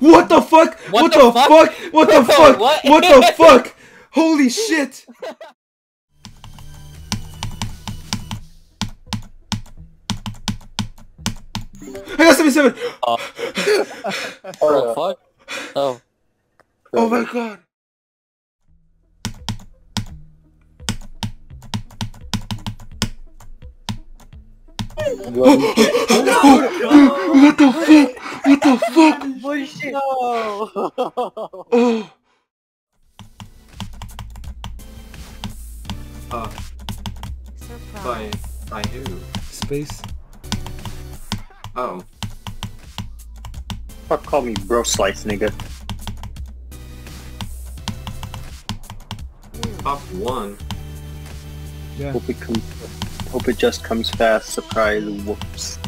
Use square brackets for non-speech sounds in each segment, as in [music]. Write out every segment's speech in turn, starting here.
What the fuck? What, What the, the fuck? fuck? What the [laughs] fuck? What? What the [laughs] fuck? Holy shit! I got 77! Oh, [laughs] fuck. Oh. Oh my god! What the fuck? What the fuck? Bullshit. Oh! [laughs] Uh, by, by who? Space. Oh. Fuck, call me bro slice, nigga. Top one. Yeah. Hope it comes. Hope it just comes fast. Surprise. Whoops.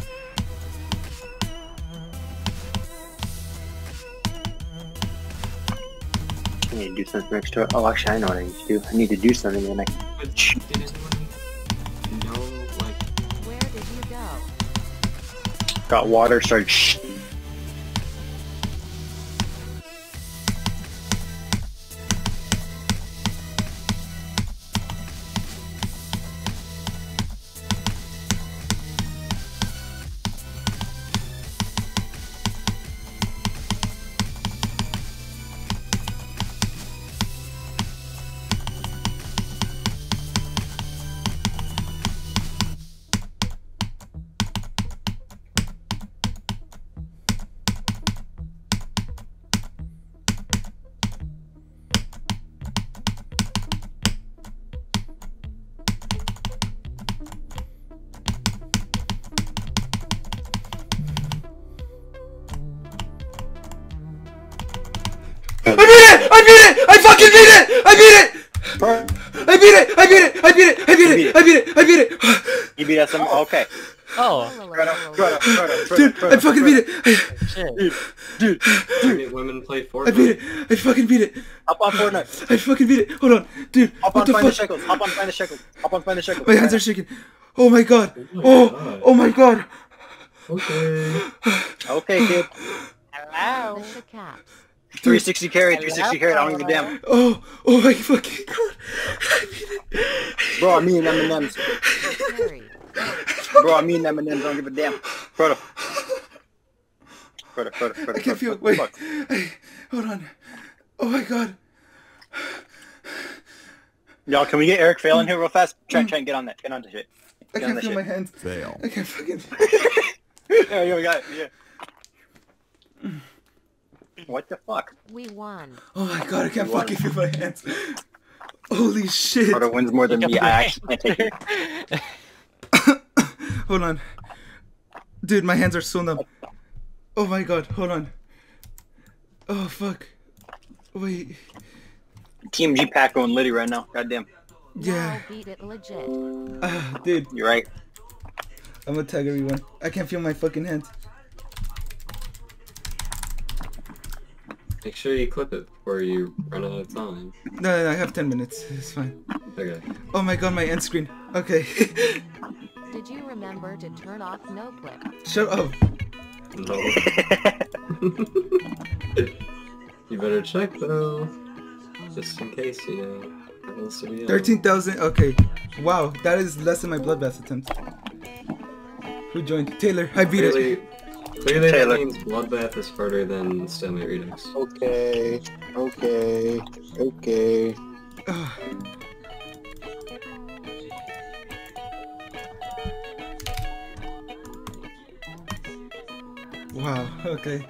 Need to do something next to it. Oh, actually, I know what I need to do. I need to do something and I But did anyone know, like, Where did you go? got water, started I beat it! I beat it! I fucking beat it! I beat it! I beat it! I beat it! I beat it! I beat it! I beat it! I beat it! You beat us. Okay. Oh. Dude, I fucking beat it! Shit. Dude, pregnant women play Fortnite? I beat it! I fucking beat it! hop on Fortnite. I fucking beat it! Hold on, dude! Hop on the find the shekels. Hop on find the shekels. Hop on find the shekels. My hands are shaking. Oh my god! Oh! Oh my god! Okay. Okay, kid. Militia caps. 360 carry, 360 carry. I don't give a damn. Oh! Oh my fucking god! I beat it! Bro, I mean M&M's. Bro, I mean M&M's. I don't give a damn. Proto. Proto, Proto, Proto. I can feel. Wait. fuck. I, hold on. Oh my god! Y'all, can we get Eric Fail in here real fast? Try, mm. try and get on that. Get on that shit. I Get on can't feel shit. my hands. Fail. I can't fucking. [laughs] Yeah, yeah, we got it. Yeah. What the fuck? We won. Oh my god! I can't fucking feel my hands. Holy shit! Proto wins more than me. I [laughs] actually can't take it. Hold on. Dude, my hands are so numb. Oh my god, hold on. Oh fuck. Wait. Team G Pack going litty right now. Goddamn. Yeah. Beat it legit. Ah, dude, You're right. I'm gonna tag everyone. I can't feel my fucking hands. Make sure you clip it before you run out of time. No, no, no, I have 10 minutes. It's fine. Okay. Oh my god, my end screen. Okay. [laughs] Did you remember to turn off no clip? Shut up. No. [laughs] you better check though. Just in case, you know. what else do we have? 13,000. Okay. Wow, that is less than my bloodbath attempt. Who joined? Taylor, I beat it. Clearly, clearly Taylor. that means Bloodbath is harder than Stalemate Redux. Okay. Okay. Okay. Wow, okay.